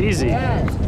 Easy. Yes.